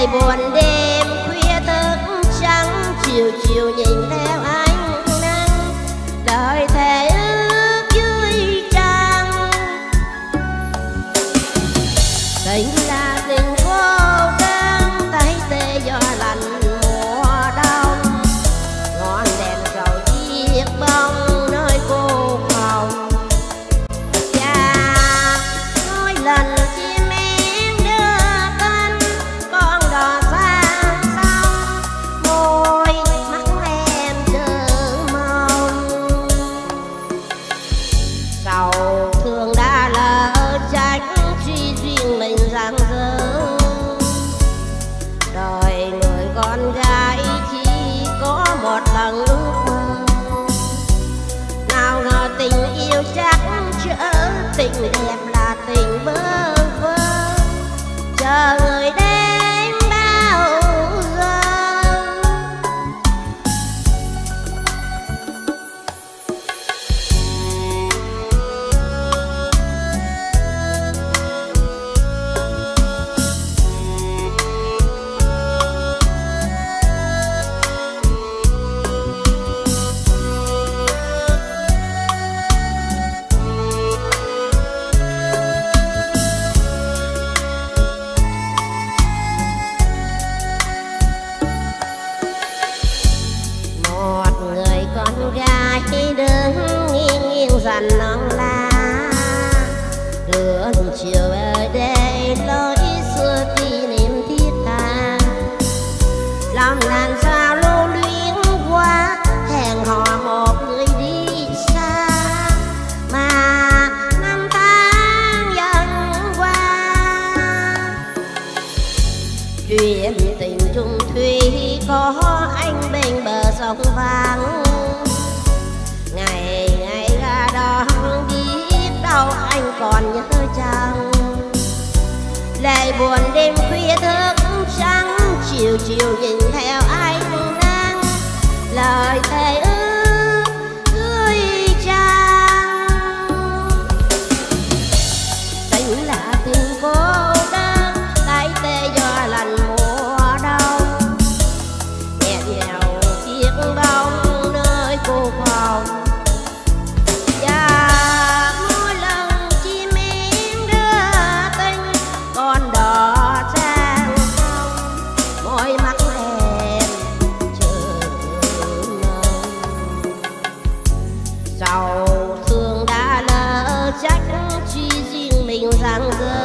ngày buồn đêm, khuya thức trắng, chiều chiều nhìn theo ánh nắng. Đời thế ước dưới trăng. Tình ước mơ. Nào ngờ tình yêu chắc chở, tình đẹp là tình bơ vơ. Chờ người vàng non lá lượn chiều ở đây lối xưa kỷ niệm thiết tha. Lòng làm sao lưu luyến quá hẹn hò một người đi xa. Mà năm tháng dần qua chuyện tình trung thủy có anh bên bờ sông vàng buồn đêm khuya thức trắng chiều chiều nhìn theo ánh nắng. Lời thề ước 哥哥